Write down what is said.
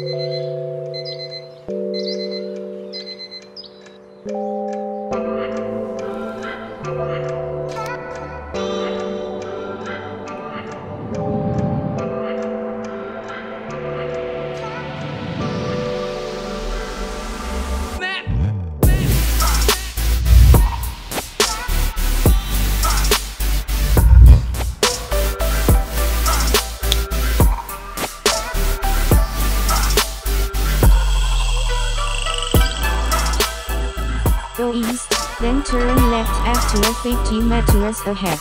Música go east, then turn left after 50 meters ahead.